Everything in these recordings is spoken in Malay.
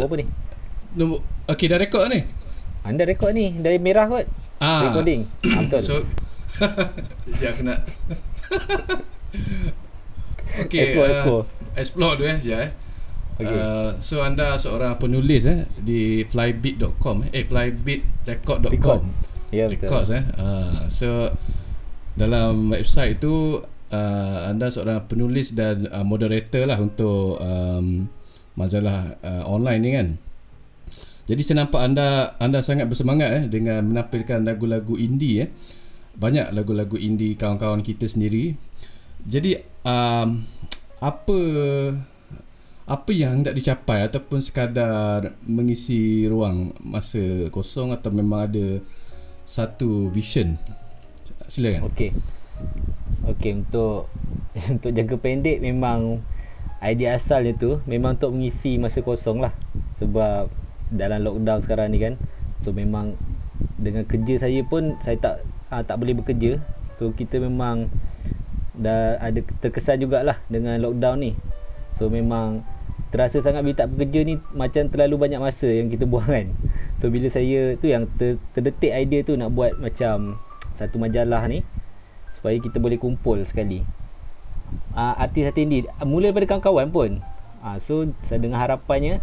Nombor apa ni? Nombor Okey dah rekod ni. Anda rekod ni dari merah kot. Ah. Recording. Ah, betul. So Ya aku nak Okay Explore, uh, explore. Explore tu eh Sekejap eh Okay. Uh, so anda seorang penulis eh di flybit.com eh, eh flybitrecord.com Records. Ya betul. records eh uh, so dalam website tu uh, anda seorang penulis dan uh, moderator lah untuk um, majalah uh, online ni kan. Jadi saya nampak anda anda sangat bersemangat eh dengan menampilkan lagu-lagu indie eh. Banyak lagu-lagu indie kawan-kawan kita sendiri. Jadi um, apa apa yang hendak dicapai ataupun sekadar mengisi ruang masa kosong atau memang ada satu vision? Silakan. Okey. Okey untuk untuk jangka pendek memang idea asalnya tu memang untuk mengisi masa kosong lah. Sebab dalam lockdown sekarang ni kan. So memang dengan kerja saya pun saya tak ha, tak boleh bekerja. So kita memang dah ada terkesan jugalah dengan lockdown ni. So memang terasa sangat bila tak bekerja ni macam terlalu banyak masa yang kita buang kan. So bila saya tu yang ter, terdetik idea tu nak buat macam satu majalah ni supaya kita boleh kumpul sekali. Uh, artis-artis ni mula daripada kawan-kawan pun. Uh, so saya dengan harapannya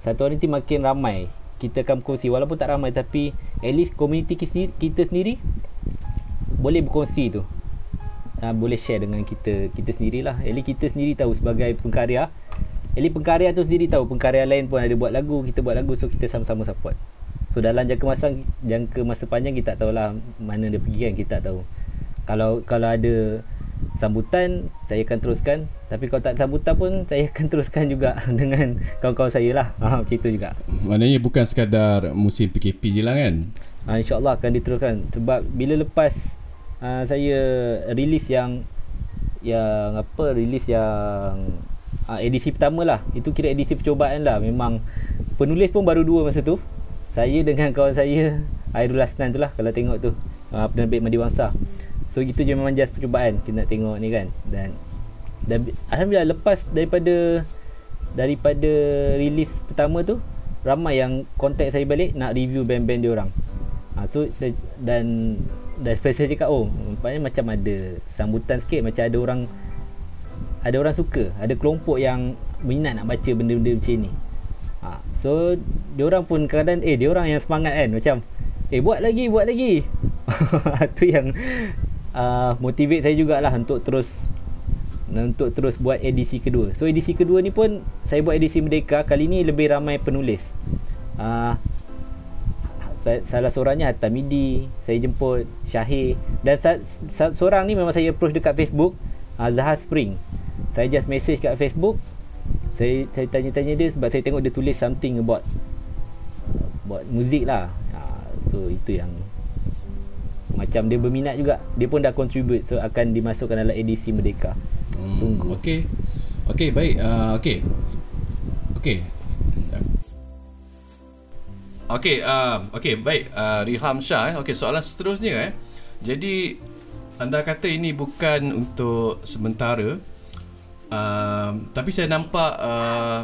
satu hari nanti makin ramai kita akan berkongsi walaupun tak ramai tapi at least community kita sendiri, kita sendiri boleh berkongsi tu. Uh, boleh share dengan kita kita sendirilah. At least kita sendiri tahu sebagai pengkarya Eli pengkarya tu sendiri tahu pengkarya lain pun ada buat lagu, kita buat lagu so kita sama-sama support. So dalam jangka masa jangka masa panjang kita tak tahulah mana dia pergi kan kita tak tahu. Kalau kalau ada sambutan saya akan teruskan. Tapi kalau tak sambutan pun saya akan teruskan juga dengan kawan-kawan saya lah. Ha macam itu juga. maknanya bukan sekadar musim PKP je lah kan? Ha, InsyaAllah akan diteruskan. Sebab bila lepas uh, saya release yang yang apa release yang uh, edisi pertama lah. Itu kira edisi percubaan lah. Memang penulis pun baru dua masa tu. Saya dengan kawan saya Airul Asnan tu lah kalau tengok tu. Uh, penerbit Madi Wangsa so gitu je memang just percubaan. Kita nak tengok ni kan. Dan dan Alhamdulillah lepas daripada daripada release pertama tu ramai yang contact saya balik nak review band-band dia orang. Ha, so dan dan special cakap oh nampaknya macam ada sambutan sikit. Macam ada orang ada orang suka. Ada kelompok yang minat nak baca benda-benda macam ni. Ha, so dia orang pun kadang eh dia orang yang semangat kan. Macam eh buat lagi buat lagi. Tu yang uh, motivate saya jugalah untuk terus untuk terus buat edisi kedua. So edisi kedua ni pun saya buat edisi Merdeka kali ni lebih ramai penulis. Uh, salah seorangnya Hatta Midi, saya jemput Syahir dan sa, sa, seorang ni memang saya approach dekat Facebook, uh, Zahar Spring. Saya just message kat Facebook. Saya saya tanya-tanya dia sebab saya tengok dia tulis something about buat muzik lah. Uh, so itu yang macam dia berminat juga. Dia pun dah contribute so akan dimasukkan dalam edisi Merdeka. Tunggu. Okey. Okey, baik. Uh, okey. Okey. Okey, uh, okey, baik. Uh, Riham Shah eh. Okey, soalan seterusnya eh. Jadi anda kata ini bukan untuk sementara. Uh, tapi saya nampak uh,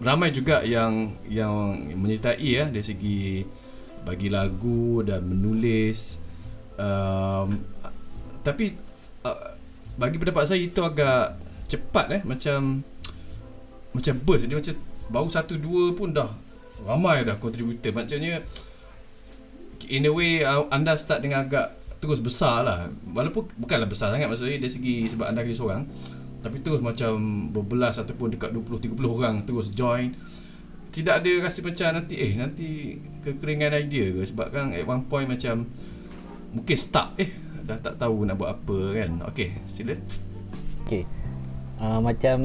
ramai juga yang yang menyertai ya dari segi bagi lagu dan menulis. Um, tapi uh, bagi pendapat saya itu agak cepat eh. Macam macam burst. Dia macam baru satu dua pun dah ramai dah contributor. Macamnya in a way uh, anda start dengan agak terus besar lah. Walaupun bukanlah besar sangat maksudnya dari segi sebab anda kerja seorang. Tapi terus macam berbelas ataupun dekat 20-30 orang terus join. Tidak ada rasa macam nanti eh nanti kekeringan idea ke? Sebab kan at one point macam mungkin stuck eh dah tak tahu nak buat apa kan okey sila Okey. Uh, macam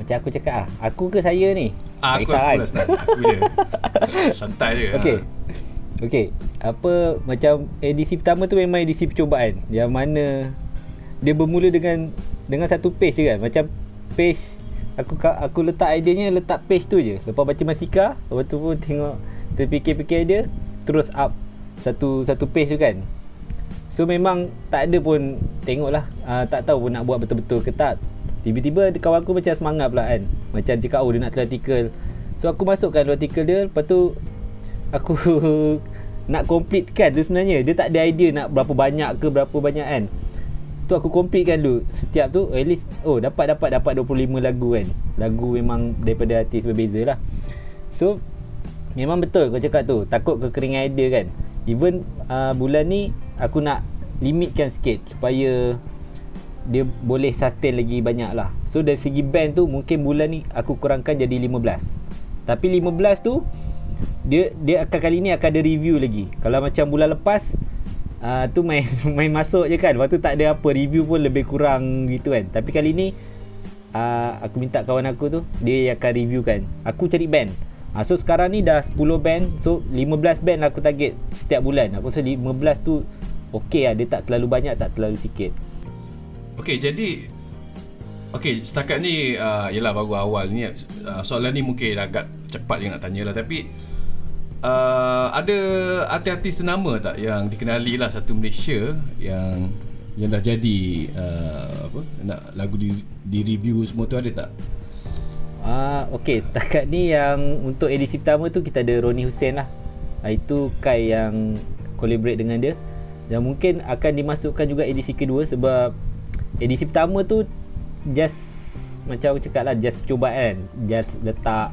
macam aku cakap ah, aku ke saya ni? ah, aku aku kan? lah senang aku je santai je Okey. ah. Okey. Apa macam edisi pertama tu memang edisi percubaan yang mana dia bermula dengan dengan satu page je kan. Macam page aku aku letak ideanya letak page tu je. Lepas baca Masika, lepas tu pun tengok terfikir-fikir dia terus up satu satu page tu kan. So memang tak ada pun tengoklah uh, tak tahu pun nak buat betul-betul ke tak. Tiba-tiba kawan aku macam semangat pula kan. Macam cakap oh dia nak tulis artikel. So aku masukkan artikel dia. Lepas tu Aku Nak completekan tu sebenarnya. Dia tak ada idea nak berapa banyak ke Berapa banyak kan. Tu aku completekan dulu. Setiap tu at least Oh dapat dapat dapat 25 lagu kan. Lagu memang daripada artis berbeza lah. So Memang betul kau cakap tu. Takut kekeringan idea kan Even uh, bulan ni Aku nak limitkan sikit Supaya Dia boleh sustain lagi banyak lah. So dari segi band tu Mungkin bulan ni Aku kurangkan jadi 15 Tapi 15 tu Dia dia akan kali ni akan ada review lagi. Kalau macam bulan lepas uh, Tu main main masuk je kan. Lepas tu tak ada apa Review pun lebih kurang gitu kan. Tapi kali ni uh, Aku minta kawan aku tu Dia akan review kan Aku cari band Ha, so sekarang ni dah 10 band So 15 band lah aku target setiap bulan. Aku rasa 15 tu Okay lah Dia tak terlalu banyak Tak terlalu sikit. Okay jadi Okay setakat ni uh, Yelah baru awal ni. Uh, Soalan ni mungkin agak cepat je nak tanya lah Tapi uh, Ada artis-artis ternama tak Yang dikenali lah satu Malaysia Yang Yang dah jadi uh, Apa Nak lagu di, di review semua tu ada tak Ah, okay, setakat ni yang untuk edisi pertama tu kita ada Roni Hussein lah. Ah, itu Kai yang collaborate dengan dia. Dan mungkin akan dimasukkan juga edisi kedua sebab edisi pertama tu just macam aku cakap lah just percubaan. Just letak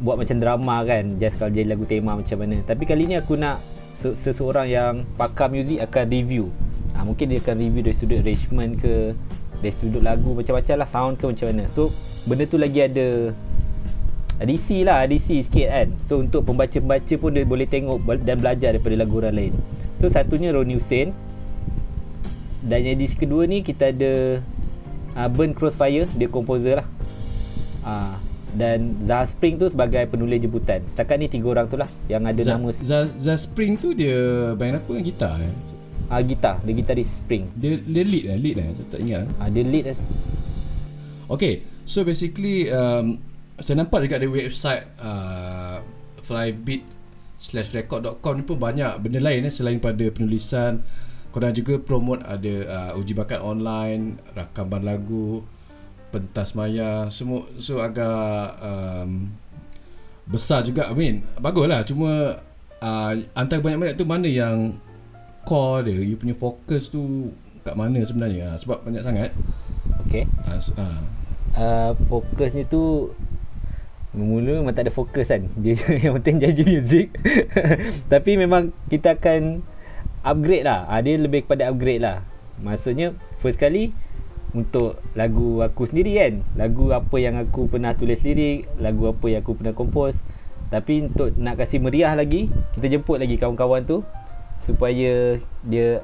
buat macam drama kan. Just kalau jadi lagu tema macam mana. Tapi kali ni aku nak seseorang yang pakar muzik akan review. Ha, mungkin dia akan review dari sudut arrangement ke dari sudut lagu macam-macam lah sound ke macam mana. So benda tu lagi ada adisi lah adisi sikit kan. So untuk pembaca-pembaca pun dia boleh tengok dan belajar daripada lagu orang lain. So satunya Ronnie Hussein. Dan edisi kedua ni kita ada uh, Burn Crossfire dia komposer lah. Uh, dan Zah Spring tu sebagai penulis jemputan. Setakat ni tiga orang tu lah yang ada Zah, nama. Zah, Zah Spring tu dia main apa? Gitar eh? uh, gitar. Dia gitaris Spring. Dia, dia lead lah lead lah saya tak ingat. Uh, dia lead lah. Okay, so basically um, saya nampak dekat di website uh, flybit slash record.com ni pun banyak benda lain eh, selain pada penulisan. Korang juga promote ada uh, uji bakat online rakaman lagu pentas maya semua. So agak um, besar juga. I mean baguslah cuma uh, antara banyak-banyak tu mana yang core dia you punya fokus tu kat mana sebenarnya? Sebab banyak sangat. Okay. Uh, uh, uh, fokusnya tu Mula memang tak ada fokus kan. Dia yang penting janji muzik Tapi memang kita akan Upgrade lah. Ha, Dia lebih kepada upgrade lah. Maksudnya First kali Untuk lagu aku sendiri kan. Lagu apa yang aku pernah tulis lirik Lagu apa yang aku pernah kompos Tapi untuk nak kasih meriah lagi Kita jemput lagi kawan-kawan tu Supaya Dia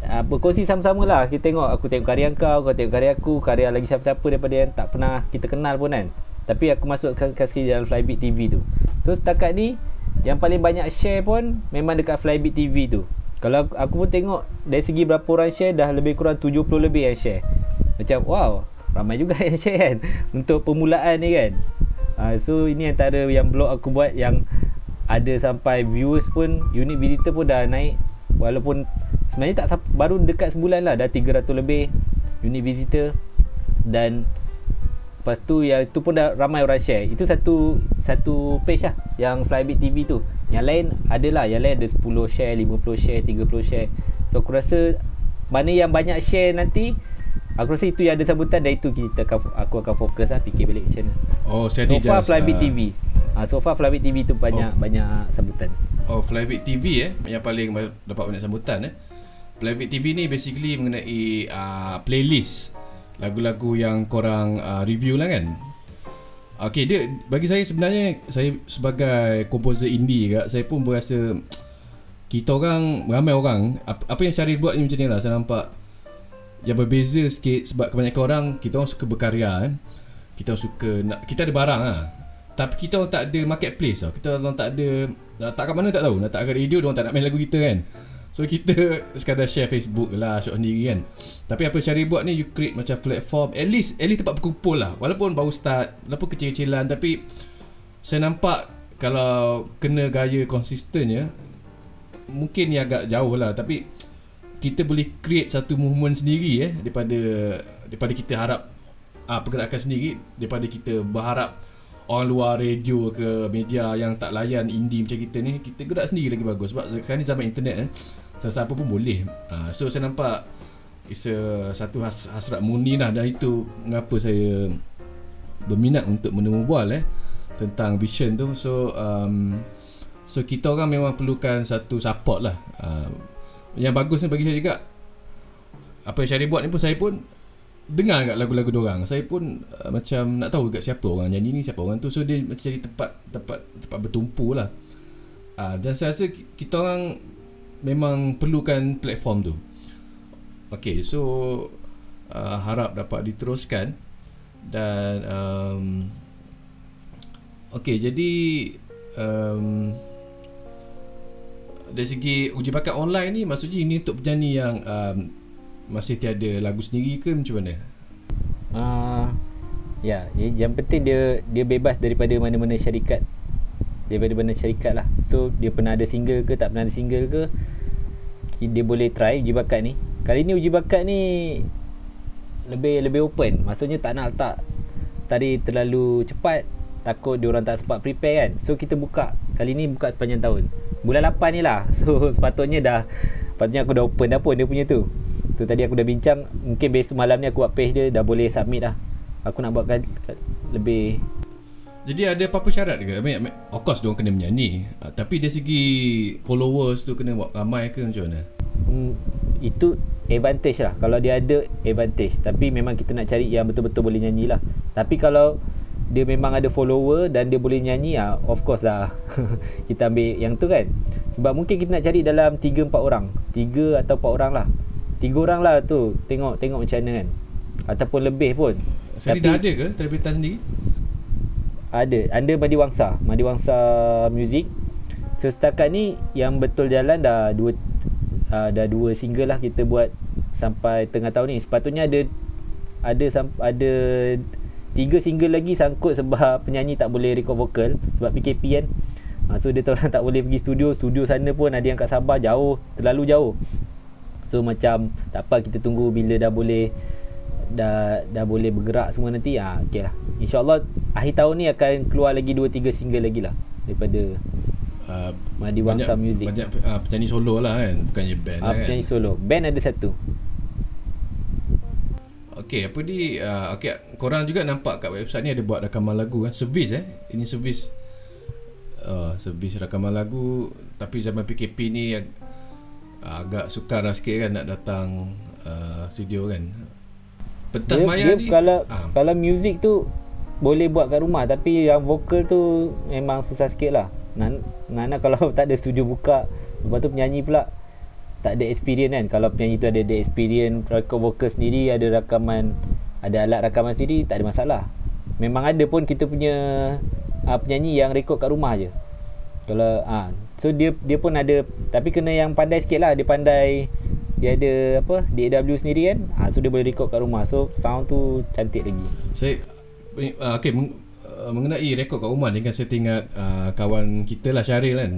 apa kongsi sama-sama lah. Kita tengok aku tengok karya kau kau tengok karya aku karya lagi siapa-siapa daripada yang tak pernah kita kenal pun kan. Tapi aku masukkan sikit dalam Flybit TV tu. So setakat ni yang paling banyak share pun memang dekat Flybit TV tu. Kalau aku, aku pun tengok dari segi berapa orang share dah lebih kurang 70 lebih yang share. Macam wow ramai juga yang share kan untuk permulaan ni kan. Uh, so ini antara yang blog aku buat yang ada sampai viewers pun unit visitor pun dah naik. Walaupun sebenarnya tak baru dekat sebulan lah dah 300 lebih unit visitor. Dan lepas tu yang tu pun dah ramai orang share. Itu satu satu page lah yang Flybit TV tu. Yang lain adalah yang lain ada 10 share 50 share 30 share. So aku rasa mana yang banyak share nanti aku rasa itu yang ada sambutan dan itu kita akan, aku akan fokus lah fikir balik macam mana. Oh so far Flybit uh, TV uh, so far Flybit TV tu banyak oh. banyak sambutan. Oh Flybit TV eh yang paling dapat banyak sambutan eh Private TV ni basically mengenai uh, playlist lagu-lagu yang korang uh, review lah kan. Okay, dia bagi saya sebenarnya saya sebagai komposer indie juga, saya pun berasa kita orang ramai orang apa, yang Syarif buat ni macam ni lah saya nampak yang berbeza sikit sebab kebanyakan orang kita orang suka berkarya kan. Kita orang suka nak kita ada barang lah. Tapi kita orang tak ada marketplace tau. Kita orang tak ada nak tak kat mana tak tahu. Nak tak kat radio orang tak nak main lagu kita kan. So kita sekadar share Facebook lah Syok sendiri kan. Tapi apa Syarif buat ni You create macam platform At least At least tempat berkumpul lah. Walaupun baru start Walaupun kecil-kecilan Tapi Saya nampak Kalau Kena gaya konsistennya Mungkin ni agak jauh lah. Tapi Kita boleh create satu movement sendiri eh Daripada Daripada kita harap uh, Pergerakan sendiri Daripada kita berharap orang luar radio ke media yang tak layan indie macam kita ni kita gerak sendiri lagi bagus. Sebab sekarang ni zaman internet eh siapa-siapa pun boleh. Uh, so saya nampak it's a, satu has, hasrat murni lah. Dan itu mengapa saya berminat untuk menemu bual eh tentang vision tu. So um, so kita orang memang perlukan satu support lah. Uh, yang bagus ni bagi saya juga apa yang Syarif buat ni pun saya pun dengar kat lagu-lagu orang. Saya pun uh, macam nak tahu kat siapa orang nyanyi ni, siapa orang tu. So dia macam jadi tempat tempat tempat bertumpu lah. Uh, dan saya rasa kita orang memang perlukan platform tu. Okay, so uh, harap dapat diteruskan dan um, okay, jadi um, dari segi uji bakat online ni maksudnya ini untuk penyanyi yang um, masih tiada lagu sendiri ke macam mana? Uh, ya, yang penting dia dia bebas daripada mana-mana syarikat. Daripada mana syarikat lah. So, dia pernah ada single ke, tak pernah ada single ke, dia boleh try uji bakat ni. Kali ni uji bakat ni lebih lebih open. Maksudnya tak nak letak tadi terlalu cepat. Takut dia orang tak sempat prepare kan. So, kita buka. Kali ni buka sepanjang tahun. Bulan 8 ni lah. So, sepatutnya dah Sepatutnya aku dah open dah pun dia punya tu Tu tadi aku dah bincang Mungkin besok malam ni aku buat page dia Dah boleh submit dah Aku nak buatkan lebih Jadi ada apa-apa syarat ke? I mean, of course diorang kena menyanyi uh, Tapi dari segi followers tu kena buat ramai ke macam mana? Hmm, itu advantage lah. Kalau dia ada advantage Tapi memang kita nak cari yang betul-betul boleh nyanyi lah. Tapi kalau dia memang ada follower dan dia boleh nyanyi ah of course lah. Kita ambil yang tu kan. Sebab mungkin kita nak cari dalam 3 4 orang. 3 atau 4 orang lah Tiga orang lah tu Tengok tengok macam mana kan. Ataupun lebih pun. Sekali dah ada ke terbitan sendiri? Ada. Anda Madi Wangsa Madi Wangsa Music. So setakat ni Yang betul jalan dah dua uh, Dah dua single lah kita buat Sampai tengah tahun ni. Sepatutnya ada Ada ada Tiga single lagi sangkut sebab penyanyi tak boleh record vokal Sebab PKP kan. Uh, So dia tahu tak boleh pergi studio. Studio sana pun ada yang kat Sabah jauh. Terlalu jauh So macam tak apa kita tunggu bila dah boleh dah dah boleh bergerak semua nanti ah ha, okeylah. Insya-Allah akhir tahun ni akan keluar lagi 2 3 single lagi lah daripada uh, Madi Wangsa Music. Banyak uh, penyanyi solo lah kan, bukannya band uh, lah kan. Penyanyi solo. Band ada satu. Okey, apa di uh, okey korang juga nampak kat website ni ada buat rakaman lagu kan, servis eh. Ini servis uh, servis rakaman lagu tapi zaman PKP ni agak sukar lah sikit kan nak datang uh, studio kan. Pentas maya ni kalau ha. kalau music tu boleh buat kat rumah tapi yang vokal tu memang susah sikit lah. Nana kalau tak ada studio buka lepas tu penyanyi pula tak ada experience kan. Kalau penyanyi tu ada, ada experience record vokal sendiri ada rakaman ada alat rakaman sendiri tak ada masalah. Memang ada pun kita punya uh, penyanyi yang rekod kat rumah je. Kalau ah uh, So dia dia pun ada tapi kena yang pandai sikit lah. Dia pandai dia ada apa DAW sendiri kan? Ha, so dia boleh record kat rumah. So sound tu cantik lagi. Saya uh, okay, meng, uh, mengenai record kat rumah saya tengok uh, kawan kita lah Syaril kan?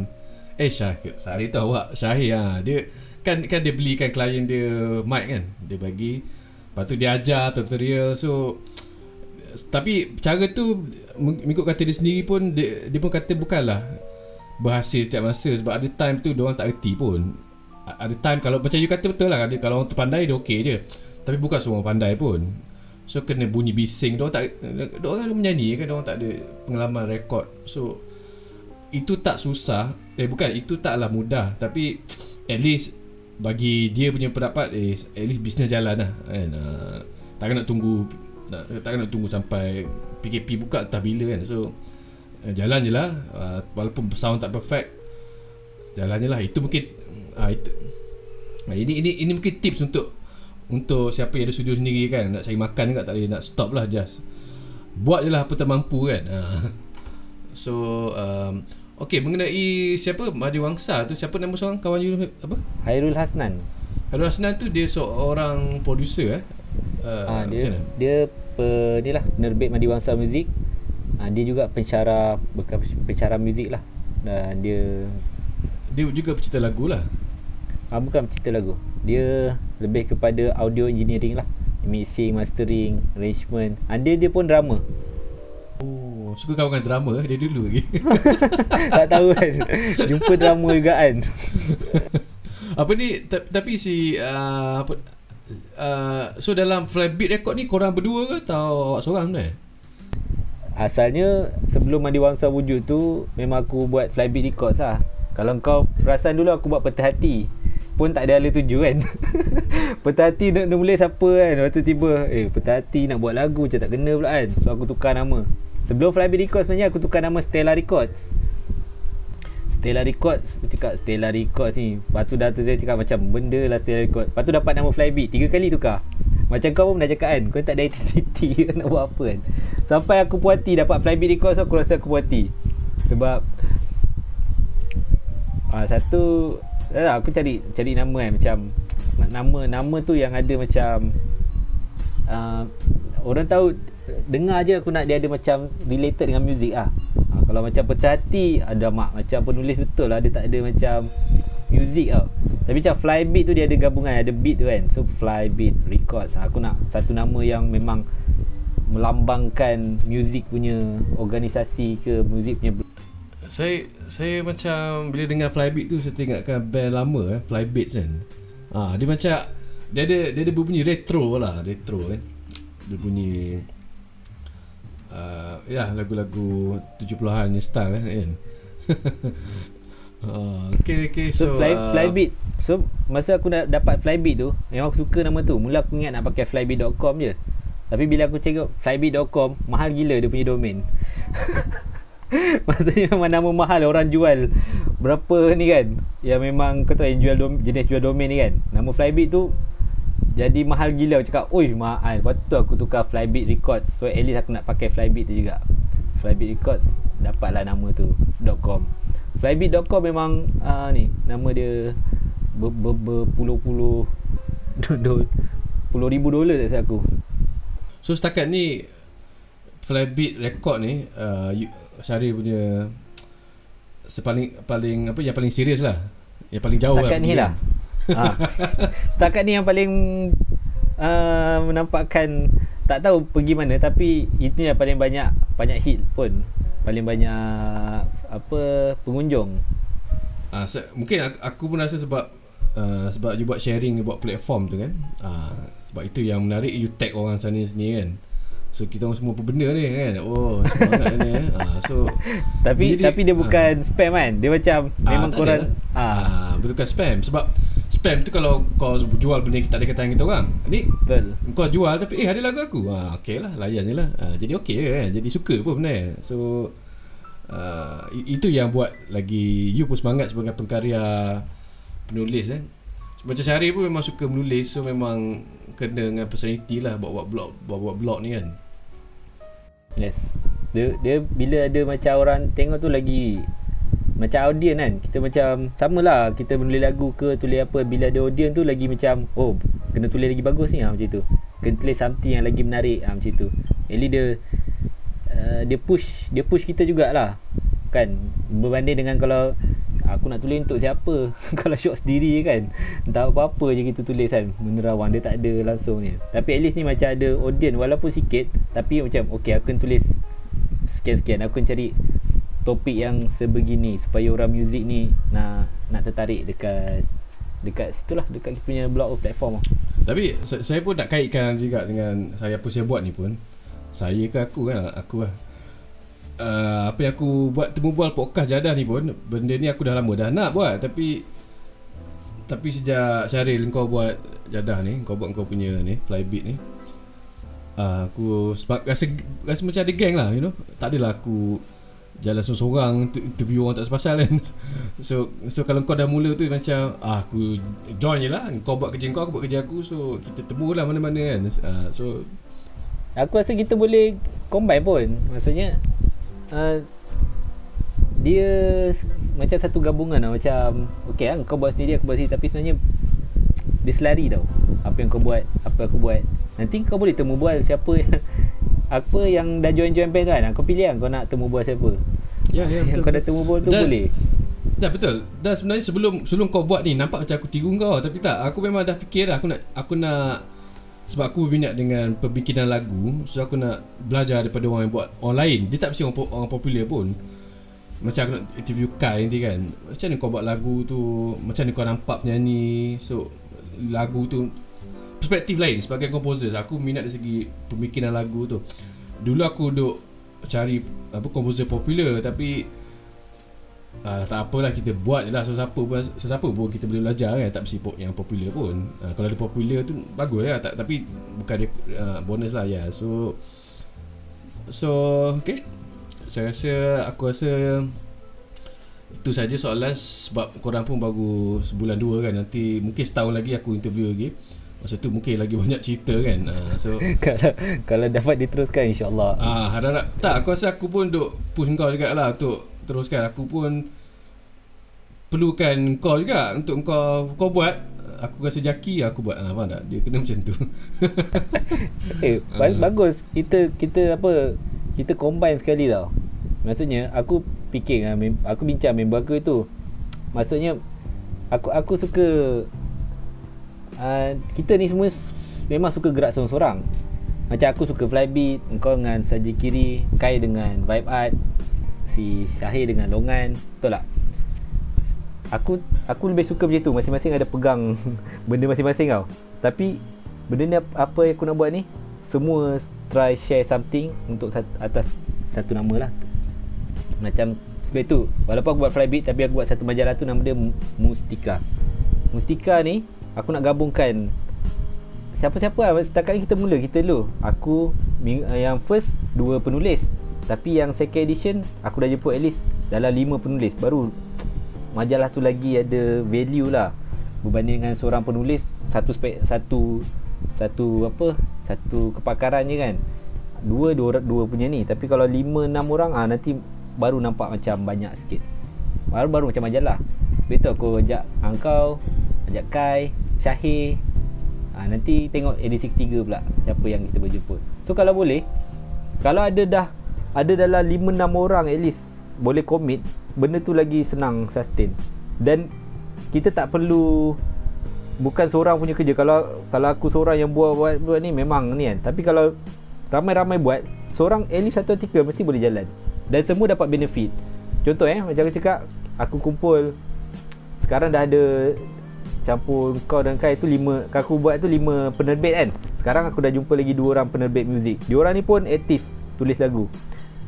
Eh Syahir Syahir tu awak Syahir ha. dia kan kan dia belikan klien dia mic kan? Dia bagi lepas tu dia ajar tutorial so tapi cara tu mengikut kata dia sendiri pun dia, dia pun kata bukanlah berhasil setiap masa sebab ada time tu dia orang tak reti pun. Ada time kalau macam you kata betul lah kalau orang tu pandai dia okey je. Tapi bukan semua pandai pun. So kena bunyi bising. Dia orang tak dia orang ada menyanyi kan dia orang tak ada pengalaman rekod. So itu tak susah. Eh bukan itu taklah mudah. Tapi at least bagi dia punya pendapat eh at least bisnes jalan lah kan? Uh, takkan nak tunggu takkan nak tunggu sampai PKP buka entah bila kan? So eh, jalan je lah uh, walaupun sound tak perfect jalan je lah itu mungkin uh, itu, uh, ini ini ini mungkin tips untuk untuk siapa yang ada studio sendiri kan nak cari makan juga tak boleh nak stop lah just buat je lah apa termampu kan uh. so um, Okay, mengenai siapa Mahdi Wangsa tu siapa nama seorang kawan you apa? Hairul Hasnan. Hairul Hasnan tu dia seorang producer eh. Uh, ha, dia dia pe, ni lah penerbit Mahdi Wangsa Music ha, dia juga pensyarah bukan pensyarah muzik lah dan dia dia juga pencipta lagu lah ha, bukan pencipta lagu dia lebih kepada audio engineering lah mixing, mastering, arrangement ha, dia, dia pun drama oh suka kawan dengan drama eh, dia dulu lagi. tak tahu kan. Jumpa drama juga kan. apa ni ta- tapi si uh, apa uh, so dalam Flybeat record ni korang berdua ke atau awak seorang ni? Asalnya sebelum Mandi Wangsa wujud tu memang aku buat Flybeat Records lah. Kalau kau perasan dulu aku buat Petah Hati pun tak ada ala tuju kan. Petah Hati nak, mula siapa kan. Lepas tu tiba eh Petah Hati nak buat lagu macam tak kena pula kan. So aku tukar nama. Sebelum Flybeat Records sebenarnya aku tukar nama Stella Records. Stella Records Aku cakap Stella Records ni Lepas tu dah tu saya cakap macam Benda lah Stella Records Lepas tu dapat nama Flybeat Tiga kali tukar Macam kau pun dah cakap kan Kau tak ada identiti Nak buat apa kan. Sampai aku puas hati Dapat Flybeat Records Aku rasa aku puas hati. Sebab ah, Satu tak Aku cari Cari nama kan Macam Nama Nama tu yang ada macam uh, Orang tahu Dengar je aku nak dia ada macam Related dengan muzik lah. Ha, Kalau macam Petah Ada mak Macam penulis betul lah Dia tak ada macam Muzik tau Tapi macam Flybeat tu dia ada gabungan Ada beat tu kan So Flybeat Records ha, Aku nak satu nama yang memang Melambangkan Muzik punya Organisasi ke Muzik punya Saya saya macam bila dengar Flybeat tu saya tengokkan band lama eh Flybeat kan. Ah dia macam dia ada dia ada berbunyi retro lah, retro kan. Dia bunyi uh, ya lagu-lagu 70-an style kan. kan? uh, okay, okay. So, so fly, uh, Flybeat So masa aku dah dapat Flybeat tu Memang aku suka nama tu. Mula aku ingat nak pakai flybeat.com je. Tapi bila aku cakap flybeat.com Mahal gila dia punya domain. Maksudnya memang nama mahal orang jual. Berapa ni kan? Yang memang kau tahu yang jual dom, jenis jual domain ni kan? Nama Flybeat tu Jadi mahal gila. Aku cakap Oi mahal. Lepas tu aku tukar Flybeat Records. So at least aku nak pakai Flybeat tu juga. Flybeat Records Dapatlah nama tu .com Flybeat.com memang uh, ni Nama dia ber, ber, Berpuluh-puluh Puluh ribu dolar tak silap aku So setakat ni Flybeat record ni uh, Syari punya sepaling paling apa yang paling serius lah. Yang paling jauh Setakat lah. ni lah ha. Setakat ni yang paling uh, Menampakkan Tak tahu pergi mana Tapi Itu yang paling banyak Banyak hit pun Paling banyak Apa Pengunjung Ah, se- mungkin aku, aku pun rasa sebab uh, sebab you buat sharing buat platform tu kan. Ah, sebab itu yang menarik you tag orang sana sini kan. So kita orang semua apa benda ni kan. Oh, semangat ni eh. Ah, so Tapi Jadi- Tapi dia bukan spam kan Dia macam Memang tak korang ah, Ah, bukan spam sebab spam tu kalau kau jual benda yang tak ada dengan kita orang. Ni Betul kau jual tapi eh ada lagu aku. Ah okey lah layan je lah. Ah, jadi okey kan. Jadi suka pun benda. So uh, itu yang buat lagi you pun semangat sebagai pengkarya penulis eh. Macam Syahri pun memang suka menulis so memang kena dengan personality lah buat-buat blog buat-buat blog ni kan. Yes dia, dia bila ada macam orang tengok tu lagi Macam audien kan Kita macam Sama lah Kita menulis lagu ke Tulis apa Bila ada audien tu lagi macam Oh Kena tulis lagi bagus ni ha, Macam tu. Kena tulis something yang lagi menarik ha, Macam tu. Least dia uh, Dia push Dia push kita jugalah. Kan? Berbanding dengan kalau Aku nak tulis untuk siapa? Kalau shot sendiri kan? Tak apa-apa je kita tulis kan? Menerawang Dia tak ada langsung ni. Tapi at least ni macam ada audien Walaupun sikit Tapi macam Okay aku akan tulis Sekian-sekian. Aku akan cari Topik yang sebegini Supaya orang muzik ni Nak nak tertarik dekat Dekat situlah Dekat kita punya blog platform lah. Tapi sa- saya pun nak kaitkan juga dengan saya apa saya buat ni pun. Saya ke aku kan aku lah. Uh, apa yang aku buat temu bual podcast jadah ni pun benda ni aku dah lama dah nak buat tapi tapi sejak Syaril kau buat jadah ni kau buat kau punya ni flybeat ni uh, aku sebab rasa rasa macam ada geng lah you know tak adalah aku jalan seorang-seorang interview orang tak sepasal kan. So so kalau kau dah mula tu macam ah, aku join je lah. Kau buat kerja kau aku buat kerja aku. So kita temu lah mana-mana kan. Uh, so Aku rasa kita boleh Combine pun. Maksudnya uh, Dia Macam satu gabungan lah. Macam Okay lah Kau buat sendiri Aku buat sendiri. Tapi sebenarnya Dia selari tau. Apa yang kau buat Apa aku buat. Nanti kau boleh temu bual Siapa yang Apa yang dah join-join band kan? Kau pilih lah Kau nak temu bual siapa. Ya ya Yang betul, kau dah temu bual tu Dan- boleh. Dah betul. Dan sebenarnya sebelum Sebelum kau buat ni Nampak macam aku tiru kau. Tapi tak Aku memang dah fikir dah Aku nak Aku nak sebab aku minat dengan pembikinan lagu so aku nak belajar daripada orang yang buat orang lain. Dia tak mesti orang, orang popular pun. Macam aku nak interview Kai nanti kan. Macam mana kau buat lagu tu? Macam mana kau nampak penyanyi? So lagu tu perspektif lain sebagai komposer aku minat dari segi pembikinan lagu tu. Dulu aku duk cari apa komposer popular tapi uh, tak apalah kita buat je lah. Sesiapa pun sesiapa pun kita boleh belajar kan tak mesti yang popular pun. Uh, kalau ada popular tu bagus lah. Tak, tapi bukan dia, uh, bonus lah ya. Yeah. so so okay. Saya rasa aku rasa itu saja soalan sebab korang pun baru sebulan dua kan. Nanti mungkin setahun lagi aku interview lagi masa tu mungkin lagi banyak cerita kan uh, so kalau kalau dapat diteruskan insyaallah. Ah, harap tak aku rasa aku pun duk push kau juga lah untuk teruskan aku pun perlukan kau juga untuk kau kau buat aku rasa jaki aku buat ah, faham tak dia kena macam tu Eh, ba- Ah. bagus. Kita kita apa? Kita combine sekali tau. Maksudnya aku fikir dengan aku bincang member aku itu. Maksudnya aku aku suka uh, kita ni semua memang suka gerak seorang-seorang. Macam aku suka flybeat, engkau dengan saja kiri, Kai dengan vibe art, si Syahir dengan longan, betul tak? Aku aku lebih suka macam tu, masing-masing ada pegang benda masing-masing tau. Tapi benda ni ap- apa yang aku nak buat ni semua try share something untuk atas satu nama lah macam sebab tu walaupun aku buat flybeat tapi aku buat satu majalah tu nama dia Mu- Mustika Mustika ni aku nak gabungkan. Siapa-siapa lah setakat ni kita mula kita dulu. Aku uh, yang first dua penulis. Tapi yang second edition aku dah jemput at least dalam lima penulis. Baru majalah tu lagi ada value lah. Berbanding dengan seorang penulis satu spek satu satu apa satu kepakaran je kan. Dua dua dua punya ni. Tapi kalau lima enam orang ah nanti baru nampak macam banyak sikit. Baru baru macam majalah. Betul aku ajak Angkau ajak Kai Syahir ah nanti tengok edisi ketiga pula siapa yang kita berjemput. So kalau boleh kalau ada dah ada dalam 5 6 orang at least boleh commit benda tu lagi senang sustain. Dan kita tak perlu bukan seorang punya kerja. Kalau kalau aku seorang yang buat buat, buat ni memang ni kan. Tapi kalau ramai-ramai buat seorang at least satu artikel mesti boleh jalan. Dan semua dapat benefit. Contoh eh macam aku cakap aku kumpul sekarang dah ada campur kau dan Kai tu lima aku buat tu lima penerbit kan. Sekarang aku dah jumpa lagi dua orang penerbit muzik. Diorang ni pun aktif tulis lagu.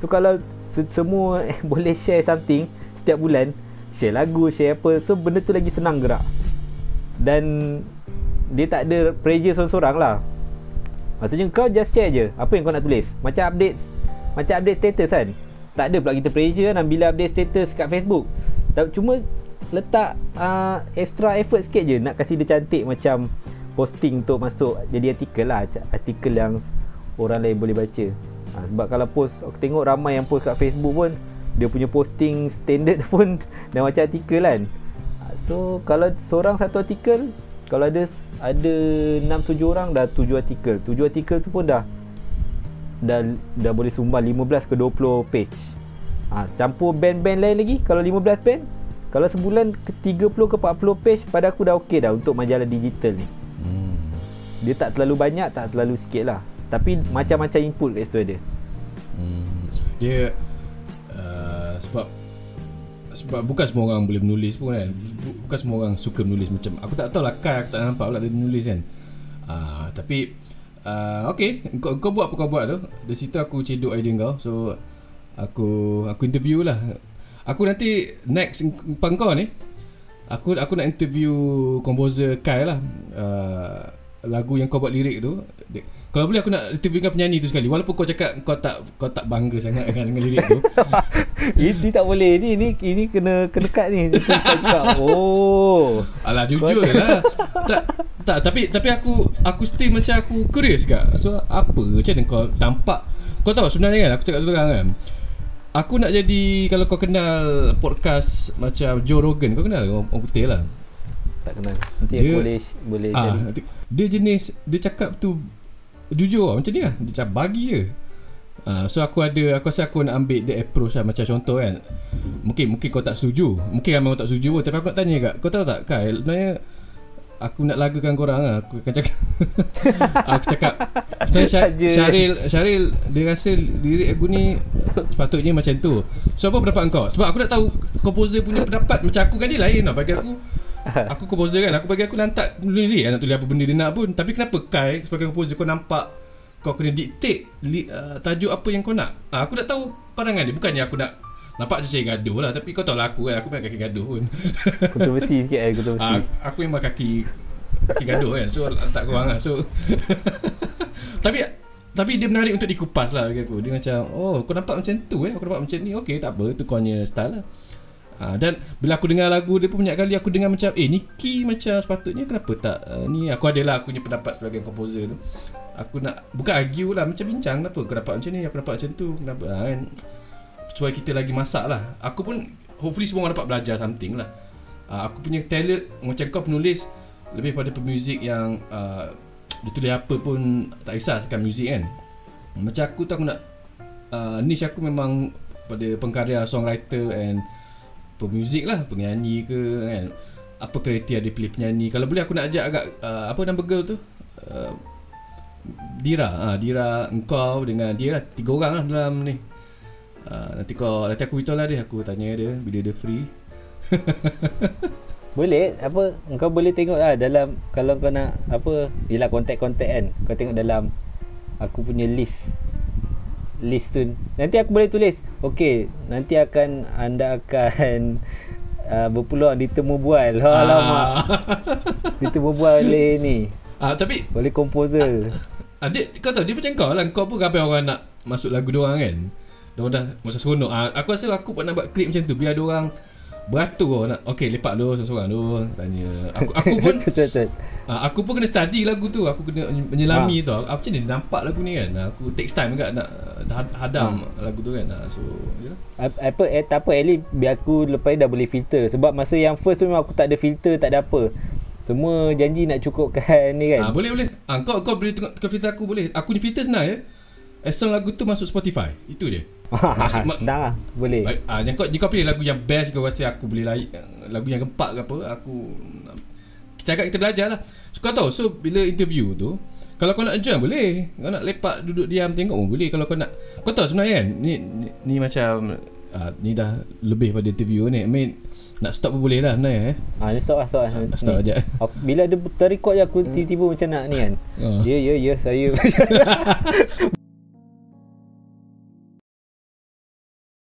So kalau se- semua boleh share something setiap bulan share lagu share apa so benda tu lagi senang gerak. Dan dia tak ada pressure seorang-seorang lah. Maksudnya kau just share je Apa yang kau nak tulis. Macam update Macam update status kan. Tak ada pula kita pressure kan Bila update status kat Facebook. Cuma Letak uh, Extra effort sikit je Nak kasi dia cantik macam Posting untuk masuk Jadi artikel lah. Artikel yang Orang lain boleh baca. Ha, Sebab kalau post Aku tengok ramai yang post kat Facebook pun Dia punya posting standard pun Dah macam artikel kan. Ha, So kalau seorang satu artikel Kalau ada ada 6-7 orang dah 7 artikel. 7 artikel tu pun dah dah, dah boleh sumbang 15 ke 20 page. Ha, campur band-band lain lagi kalau 15 band kalau sebulan ke 30 ke 40 page pada aku dah okey dah untuk majalah digital ni hmm. dia tak terlalu banyak tak terlalu sikit lah tapi macam-macam input kat situ ada Hmm. Dia uh, sebab sebab bukan semua orang boleh menulis pun kan. Bu- Bukan semua orang suka menulis macam aku tak tahu lah Kai aku tak nampak pula dia menulis kan. Uh, tapi uh, okay kau, kau buat apa kau buat tu. Dari situ aku cedok idea kau. So aku aku interview lah. Aku nanti next empat kau ni aku aku nak interview komposer Kai lah. Uh, lagu yang kau buat lirik tu. Dia, kalau boleh aku nak interviewkan penyanyi tu sekali. Walaupun kau cakap kau tak kau tak bangga sangat dengan, dengan lirik tu. ini tak boleh. Ni ni ini kena kena cut ni. Cakap, oh. Alah jujur lah. Tak, tak tapi tapi aku aku still macam aku curious gak So apa macam mana kau tampak? Kau tahu sebenarnya kan aku cakap terang kan Aku nak jadi kalau kau kenal podcast macam Joe Rogan kau kenal? Orang, orang putih lah. Tak kenal. Nanti Dia- aku boleh boleh ah, cari. nanti- Dia jenis dia cakap tu jujur lah macam ni lah. Dia cakap bagi je. Ah, so aku ada aku rasa aku nak ambil dia approach lah macam contoh kan. Mungkin mungkin kau tak setuju. Mungkin ramai orang tak setuju pun tapi aku nak tanya kak kau tahu tak Kai sebenarnya aku nak lagakan korang lah. Aku akan cakap. Aku cakap. Sebenarnya Syar, je. Syaril Syaril Dia rasa lirik aku ni Sepatutnya macam tu. So apa pendapat kau? Sebab aku nak tahu Komposer punya pendapat. Macam aku kan dia lain lah Bagi aku Aku komposer kan. Aku bagi aku lantak lirik. Nak tulis apa benda dia nak pun. Tapi kenapa Kai Sebagai komposer kau nampak Kau kena dictate li, uh, Tajuk apa yang kau nak? Uh, Aku nak tahu Pandangan dia. Bukannya aku nak Nampak macam saya gaduh lah Tapi kau tahu lah aku kan Aku memang kaki gaduh pun Kontroversi sikit eh kontroversi. Ah, aku memang kaki kaki gaduh kan. So tak korang lah. So tapi tapi dia menarik untuk dikupas lah bagi aku. Dia macam, oh kau nampak macam tu eh. Aku nampak macam ni. Okay tak apa. Itu kau punya style lah. Ah, dan bila aku dengar lagu dia pun banyak kali aku dengar macam eh ni key macam sepatutnya kenapa tak uh, ni aku adalah aku punya pendapat sebagai komposer tu aku nak bukan argue lah macam bincang kenapa kau dapat macam ni aku dapat macam tu kenapa ah, kan supaya kita lagi masak lah. Aku pun hopefully semua orang dapat belajar something lah. Uh, aku punya talent macam kau penulis lebih pada pemuzik yang uh, dia tulis apa pun tak kisah sekan muzik kan. Macam aku tu aku nak uh, niche aku memang pada pengkarya songwriter and pemuzik lah penyanyi ke kan. Apa kriteria dia pilih penyanyi. Kalau boleh aku nak ajak agak uh, apa nama girl tu? Uh, Dira. Ah Dira engkau dengan dia lah tiga orang lah dalam ni uh, nanti kau nanti aku beritahu lah dia aku tanya dia bila dia free Boleh apa kau boleh tengok lah dalam kalau kau nak apa ialah kontak-kontak kan. Kau tengok dalam aku punya list list tu. Nanti aku boleh tulis. Okey, nanti akan anda akan uh, berpeluang ditemu bual. Ha alamak. Ditemu bual oleh ni. ah tapi Oleh komposer. Adik kau tahu dia macam kau lah Kau pun ramai orang nak Masuk lagu diorang kan Diorang dah Masa seronok. Ah, Aku rasa aku pun nak buat klip macam tu. Biar diorang Beratur nak Okay lepak dulu Seorang-seorang dulu Tanya. Aku, aku pun ah, Aku pun kena study lagu tu. Aku kena menyelami tau. Ah, Macam ni nampak lagu ni kan? Ah, Aku takes time juga Nak had- hadam lagu tu kan? Ah, So yalah. Ap- Apa eh tak apa Ellie biar aku lepas ni dah boleh filter. Sebab masa yang first tu memang aku tak ada filter tak ada apa. Semua janji nak cukupkan ni ah, kan. Boleh boleh. Ah, Kau kau boleh tengok, tengok filter aku boleh. Aku ni filter senang ya. As long lagu tu masuk Spotify. Itu dia Ma- Senang lah boleh. Ah, yang kau, kau pilih lagu yang best kau rasa aku boleh lain lagu yang gempak ke apa aku kita agak kita belajar lah so, kau tahu so bila interview tu kalau kau nak join boleh kau nak lepak duduk diam tengok pun boleh kalau kau nak kau tahu sebenarnya kan ni, ni, ni macam ah, ni dah lebih pada interview ni I mean nak stop pun boleh lah sebenarnya eh Ha ni stop lah stop lah. Stop Ni. aja Aku- Bila dia terrecord je aku tiba-tiba macam nak ni kan. Ah. Ya ya ya saya